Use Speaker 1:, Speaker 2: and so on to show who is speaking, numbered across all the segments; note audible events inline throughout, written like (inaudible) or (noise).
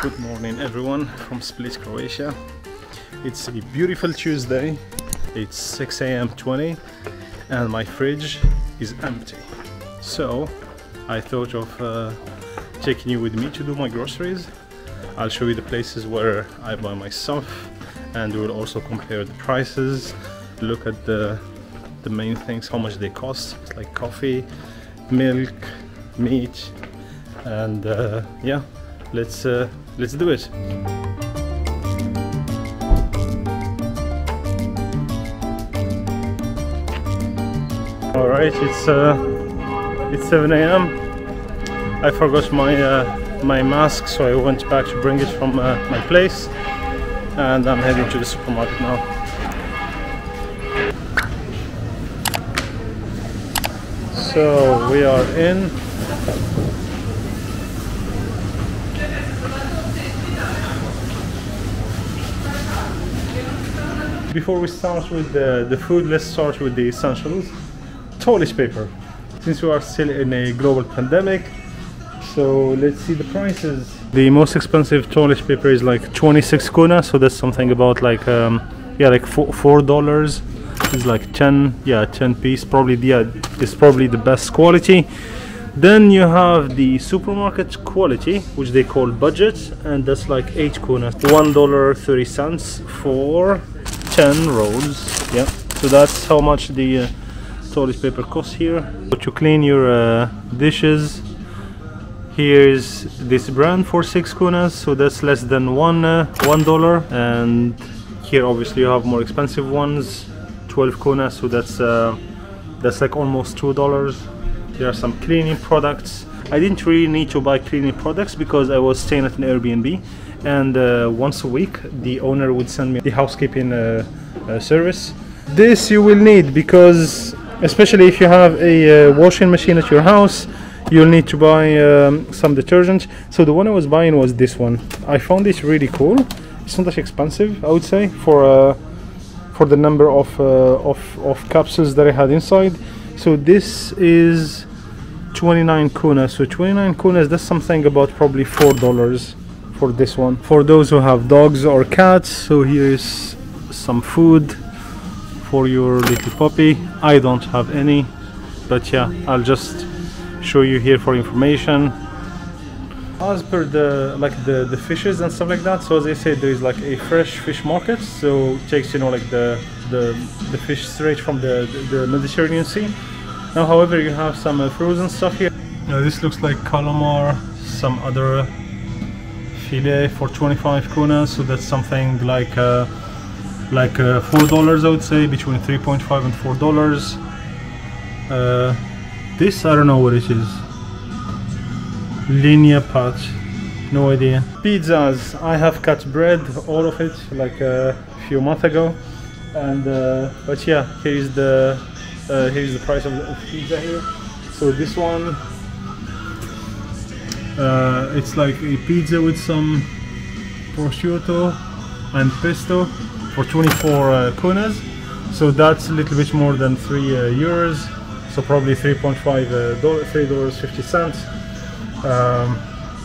Speaker 1: Good morning everyone from Split, Croatia. It's a beautiful Tuesday. It's 6 a.m. 20 and my fridge is empty. So I thought of uh, taking you with me to do my groceries. I'll show you the places where I buy my stuff and we'll also compare the prices, look at the the main things, how much they cost, it's like coffee, milk, meat, and uh, yeah, let's uh, let's do it. All right, it's uh, it's 7 a.m. I forgot my uh, my mask, so I went back to bring it from uh, my place, and I'm heading to the supermarket now. So we are in. Before we start with the, the food, let's start with the essentials. Toilet paper. Since we are still in a global pandemic, so let's see the prices. The most expensive toilet paper is like 26 kuna, so that's something about like um, yeah, like four, dollars. It's like 10, yeah, 10 piece. Probably yeah, it's probably the best quality. Then you have the supermarket quality, which they call budget, and that's like eight kuna, one dollar thirty cents for 10 rolls. Yeah, so that's how much the uh, toilet paper costs here. But to clean your uh, dishes, here's this brand for six kunas, so that's less than one uh, one dollar. And here, obviously, you have more expensive ones, 12 kunas, so that's uh, that's like almost two dollars. There are some cleaning products. I didn't really need to buy cleaning products because I was staying at an Airbnb, and uh, once a week the owner would send me the housekeeping uh, uh, service. This you will need because, especially if you have a uh, washing machine at your house, you'll need to buy um, some detergent. So the one I was buying was this one. I found this really cool. It's not that expensive, I would say, for uh, for the number of, uh, of of capsules that I had inside. So this is 29 kuna. So 29 kunas. That's something about probably four dollars for this one. For those who have dogs or cats, so here is some food for your little puppy. I don't have any, but yeah, I'll just show you here for information. As per the like the the fishes and stuff like that. So as I said, there is like a fresh fish market. So takes you know like the the the fish straight from the the, the Mediterranean Sea. Now, however, you have some uh, frozen stuff here. Now this looks like calamar, some other filet for 25 kunas. So that's something like. Uh, like uh, four dollars I would say between 3.5 and four dollars. Uh, this I don't know what it is. Linear patch. No idea. Pizzas. I have cut bread all of it like a few months ago. And uh, but yeah here is the uh, here is the price of the pizza here. So this one uh, it's like a pizza with some prosciutto and pesto for 24 uh, kunas so that's a little bit more than 3 uh, euros. So probably 3.5 uh, dollar, 3 dollars 50 cents. Um,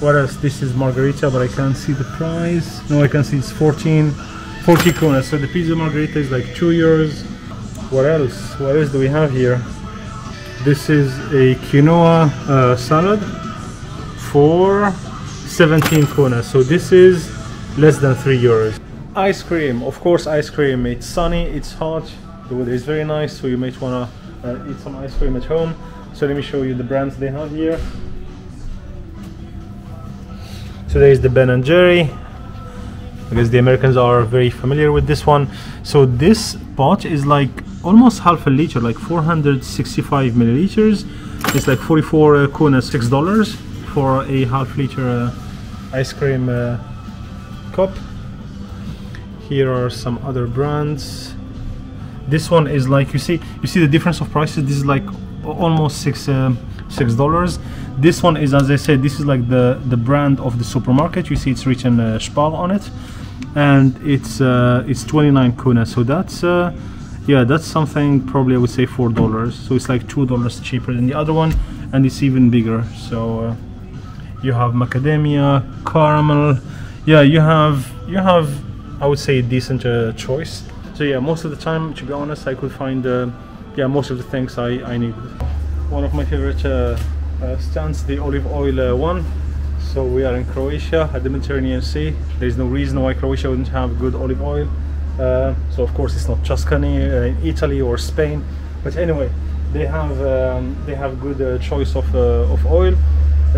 Speaker 1: what else? This is margarita but I can't see the price. No I can see it's 14 40 kunas so the pizza margarita is like 2 euros. What else? What else do we have here? This is a quinoa uh, salad for 17 kunas so this is less than 3 euros. Ice cream of course ice cream. It's sunny it's hot the weather is very nice so you might want to uh, eat some ice cream at home. So let me show you the brands they have here. So there is the Ben and Jerry. Because the Americans are very familiar with this one. So this pot is like almost half a liter like 465 milliliters. It's like 44 uh, kuna six dollars for a half liter uh, ice cream uh, cup. Here are some other brands. This one is like you see you see the difference of prices? This is like almost six uh, six dollars. This one is as i said this is like the the brand of the supermarket. You see it's written uh, Spar on it. And it's uh, it's 29 kuna. So that's uh, yeah that's something probably i would say four dollars. So it's like two dollars cheaper than the other one and it's even bigger. So uh, you have macadamia caramel. Yeah you have you have i would say decent uh, choice. So yeah most of the time to be honest i could find uh, yeah most of the things i i need. One of my favorite uh, uh, stands the olive oil uh, one. So we are in croatia at the mediterranean sea. There's no reason why croatia wouldn't have good olive oil. Uh, so of course it's not tuscany in italy or spain. But anyway they have um, they have good choice of of oil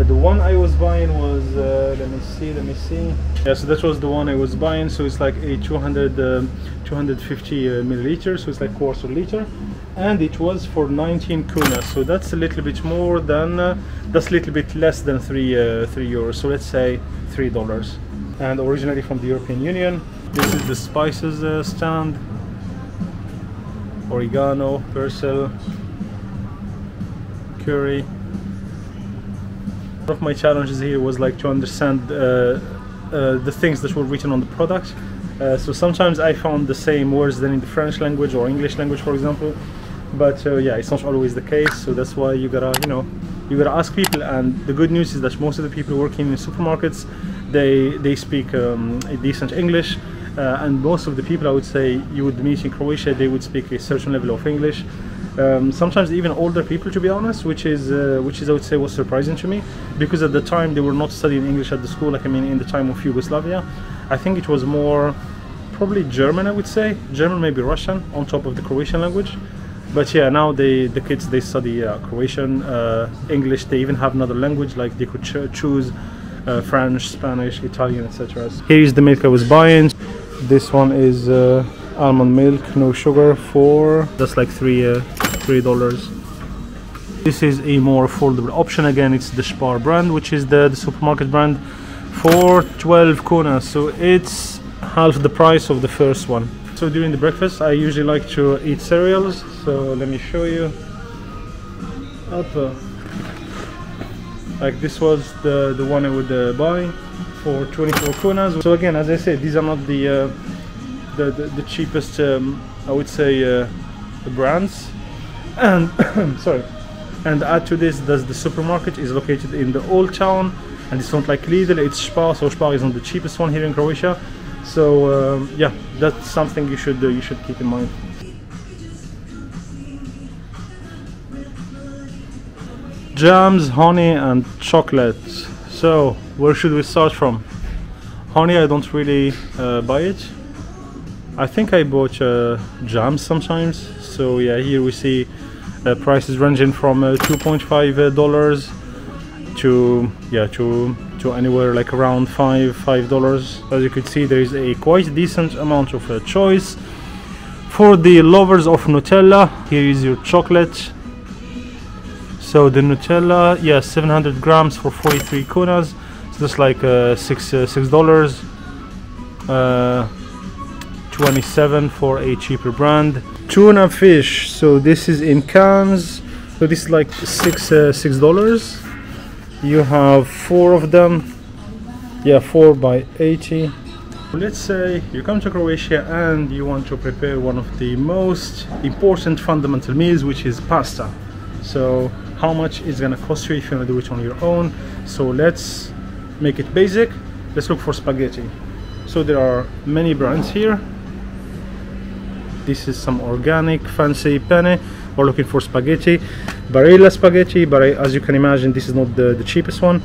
Speaker 1: the one I was buying was uh, let me see let me see. Yeah so that was the one I was buying. So it's like a 200 um, 250 uh, milliliters. So it's like quarter liter. And it was for 19 kuna. So that's a little bit more than uh, that's a little bit less than three uh, three euros. So let's say three dollars. And originally from the European Union. This is the spices uh, stand. Oregano basil curry one of my challenges here was like to understand uh, uh, the things that were written on the product. Uh, so sometimes I found the same words than in the French language or English language, for example. But yeah, it's not always the case. So that's why you gotta, you know, you gotta ask people. And the good news is that most of the people working in supermarkets, they they speak um, a decent English. Uh, and most of the people I would say you would meet in Croatia, they would speak a certain level of English um, sometimes even older people to be honest which is uh, which is I would say was surprising to me. Because at the time they were not studying English at the school like I mean in the time of Yugoslavia. I think it was more probably German I would say. German maybe Russian on top of the Croatian language. But yeah now they the kids they study uh, Croatian uh, English. They even have another language like they could ch- choose uh, French Spanish Italian etc here is the milk I was buying. This one is uh, almond milk no sugar for that's like three uh, three dollars. This is a more affordable option. Again it's the Spar brand which is the, the supermarket brand for 12 kuna so it's half the price of the first one. So during the breakfast I usually like to eat cereals. So let me show you. Up like this was the the one I would uh, buy for 24 kunas so again as I said these are not the uh, the, the, the cheapest um, I would say uh, brands and (coughs) sorry. And add to this that the supermarket is located in the old town and it's not like Lidl it's Spar. So Spar is not the cheapest one here in Croatia. So um, yeah that's something you should uh, you should keep in mind. Jams honey and chocolate. So where should we start from? Honey I don't really uh, buy it. I think I bought uh, jams sometimes. So yeah here we see uh, prices ranging from uh, 2.5 uh, dollars to yeah to to anywhere like around five five dollars. As you can see there is a quite decent amount of uh, choice. For the lovers of Nutella here is your chocolate. So the Nutella yeah 700 grams for 43 kunas. So that's like uh, six uh, six dollars. 27 for a cheaper brand tuna fish. So this is in cans. So this is like six uh, six dollars. You have four of them. Yeah four by 80 let's say you come to croatia and you want to prepare one of the most important fundamental meals which is pasta. So how much is gonna cost you if you want to do it on your own? So let's make it basic. Let's look for spaghetti. So there are many brands here this is some organic fancy penne. We're looking for spaghetti barilla spaghetti but as you can imagine this is not the, the cheapest one.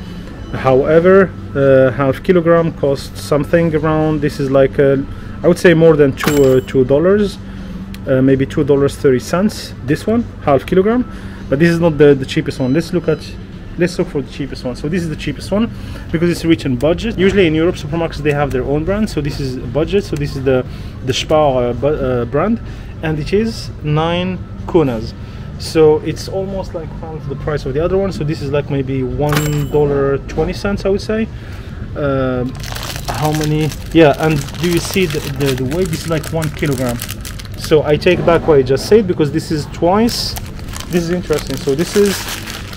Speaker 1: However uh, half kilogram costs something around this is like uh, I would say more than two uh, two dollars uh, maybe two dollars 30 cents this one half kilogram. But this is not the, the cheapest one. Let's look at let's look for the cheapest one. So this is the cheapest one because it's rich in budget. Usually in europe supermarkets they have their own brand. So this is budget. So this is the the spar uh, uh, brand. And it is nine kunas so it's almost like half the price of the other one. So this is like maybe one dollar 20 cents i would say. Um, how many? Yeah and do you see the, the, the weight? This is like one kilogram. So i take back what i just said because this is twice. This is interesting. So this is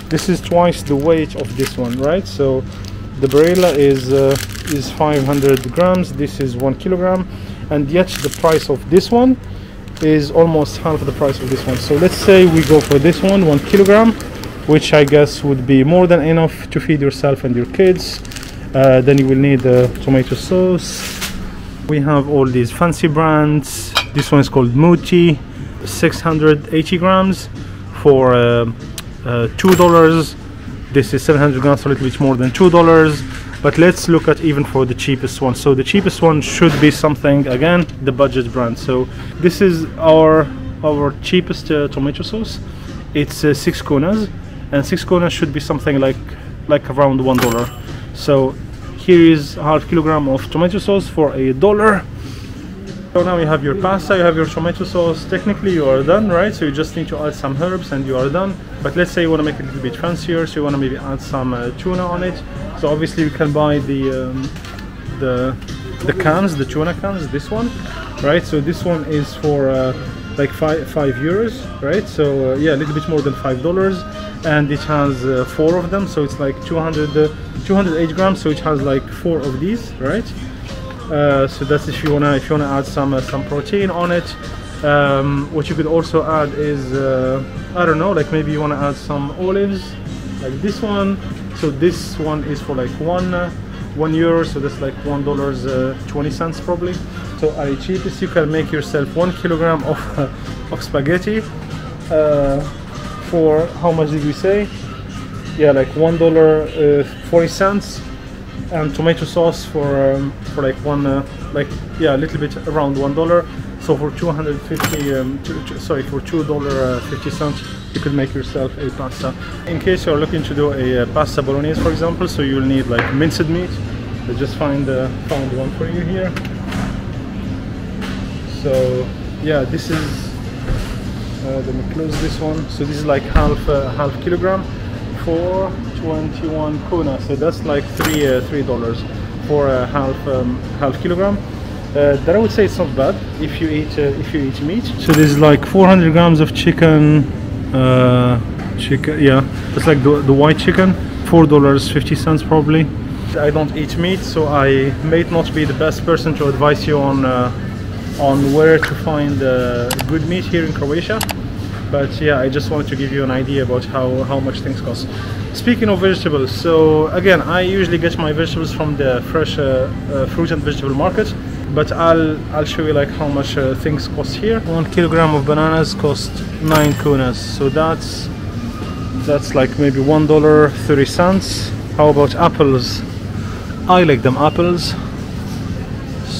Speaker 1: this is twice the weight of this one right? So the Barilla is uh, is 500 grams this is one kilogram and yet the price of this one is almost half the price of this one. So let's say we go for this one one kilogram which I guess would be more than enough to feed yourself and your kids. Uh, then you will need tomato sauce. We have all these fancy brands. This one is called Mutti 680 grams for uh, two dollars this is 700 grams a little bit more than two dollars. But let's look at even for the cheapest one. So the cheapest one should be something again the budget brand. So this is our our cheapest uh, tomato sauce. It's uh, six kunas and six kunas should be something like like around one dollar. So here is half kilogram of tomato sauce for a dollar so now you have your pasta, you have your tomato sauce. Technically you are done, right? So you just need to add some herbs and you are done. But let's say you want to make it a little bit fancier, so you want to maybe add some uh, tuna on it. So obviously you can buy the um, the the cans, the tuna cans. This one, right? So this one is for uh, like five five euros, right? So uh, yeah, a little bit more than five dollars, and it has uh, four of them. So it's like 200 uh, 208 grams. So it has like four of these, right? Uh, so that's if you wanna if you wanna add some uh, some protein on it. Um, what you could also add is uh, I don't know like maybe you want to add some olives like this one. So this one is for like one uh, one euro so that's like one dollars uh, 20 cents probably. So at the cheapest you can make yourself one kilogram of (laughs) of spaghetti. For how much did we say? Yeah like one dollar 40 cents and tomato sauce for um, for like one uh, like yeah a little bit around one dollar. So for 250 um, two, sorry for two dollar uh, 50 cents you could make yourself a pasta. In case you're looking to do a uh, pasta bolognese for example so you'll need like minced meat. So just find uh, found one for you here. So yeah this is uh, let me close this one. So this is like half uh, half kilogram for 21 kuna so that's like three uh, three dollars for a half um, half kilogram. Uh, that I would say it's not bad if you eat uh, if you eat meat. So this is like 400 grams of chicken uh, chicken yeah it's like the, the white chicken four dollars 50 cents probably. I don't eat meat so I may not be the best person to advise you on uh, on where to find uh, good meat here in Croatia but yeah I just wanted to give you an idea about how how much things cost. Speaking of vegetables so again I usually get my vegetables from the fresh uh, uh, fruit and vegetable market but I'll I'll show you like how much uh, things cost here. One kilogram of bananas cost nine kunas so that's that's like maybe one dollar 30 cents. How about apples? I like them apples.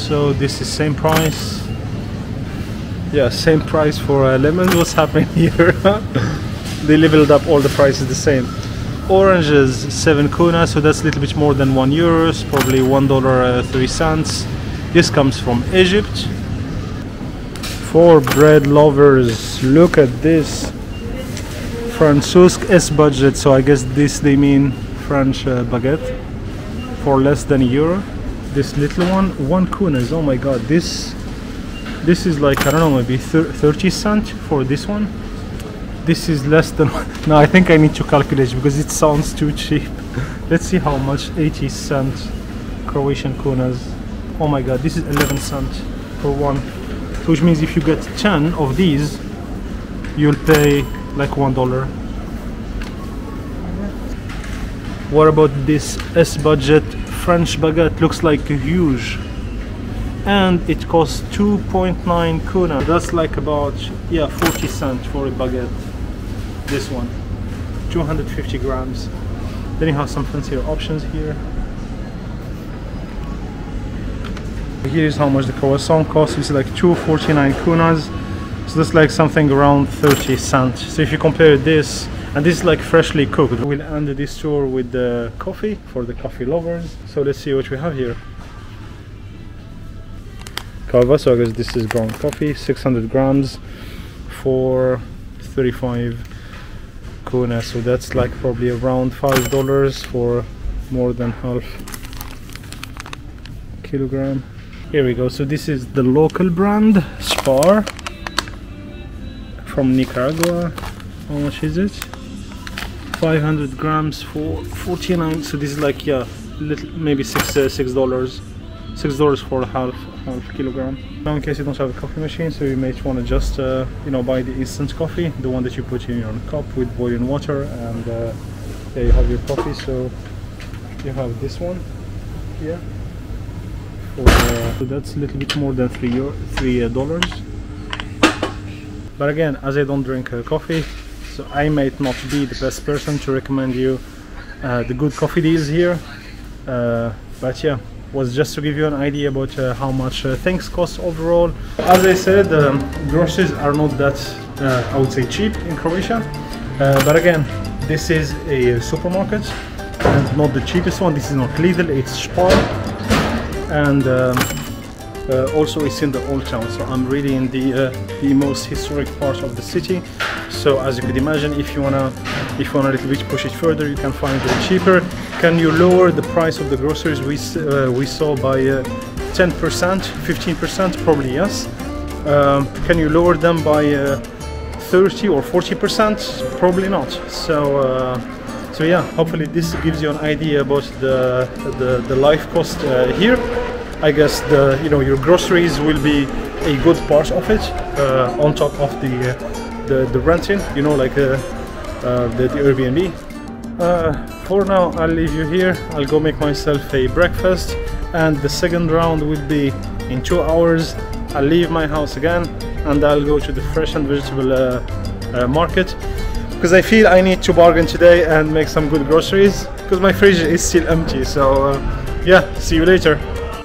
Speaker 1: So this is same price yeah same price for uh, lemons (laughs) what's happening here? (laughs) They leveled up all the prices the same. Oranges 7 kuna so that's a little bit more than 1 euros probably 1 dollar uh, 3 cents. This comes from Egypt. For bread lovers. Look at this. Francousque S budget so I guess this they mean French uh, baguette for less than a euro. This little one one kunas oh my god this this is like I don't know maybe 30 cent for this one. This is less than (laughs) no I think I need to calculate because it sounds too cheap. (laughs) Let's see how much 80 cent Croatian kunas. Oh my god this is 11 cent for one. Which means if you get 10 of these you'll pay like one dollar. What about this S budget French baguette? Looks like huge and it costs 2.9 kuna. That's like about yeah 40 cents for a baguette this one. 250 grams. Then you have some fancier options here. Here's how much the croissant costs. It's like 249 kunas. So that's like something around 30 cents so if you compare this and this is like freshly cooked we'll end this tour with the coffee for the coffee lovers. So let's see what we have here kava so I guess this is ground coffee 600 grams for 35 kuna so that's like probably around five dollars for more than half kilogram. Here we go. So this is the local brand spar from Nicaragua. How much is it? 500 grams for 49 so this is like yeah little maybe six uh, six dollars six dollars for half kilogram now in case you don't have a coffee machine so you may want to just uh, you know buy the instant coffee the one that you put in your cup with boiling water and uh, there you have your coffee so you have this one here. For, uh, so that's a little bit more than three euro, three uh, dollars. But again, as I don't drink uh, coffee, so I might not be the best person to recommend you uh, the good coffee deals here. Uh, but yeah, was just to give you an idea about uh, how much uh, things cost overall. As I said, um, groceries are not that uh, I would say cheap in Croatia. Uh, but again, this is a supermarket and not the cheapest one. This is not Lidl, it's Spar. And um, uh, also it's in the old town, so I'm really in the uh, the most historic part of the city. So as you could imagine, if you wanna if you wanna a little bit push it further, you can find it cheaper. Can you lower the price of the groceries we uh, we saw by uh, 10%, 15%? Probably yes. Um, can you lower them by uh, 30 or 40%? Probably not. So. Uh, so yeah, hopefully this gives you an idea about the the, the life cost uh, here. I guess the you know your groceries will be a good part of it uh, on top of the uh, the the renting. You know, like uh, uh, the, the Airbnb. Uh, for now, I'll leave you here. I'll go make myself a breakfast, and the second round will be in two hours. I'll leave my house again, and I'll go to the fresh and vegetable uh, market because I feel I need to bargain today and make some good groceries because my fridge is still empty. So yeah, see you later.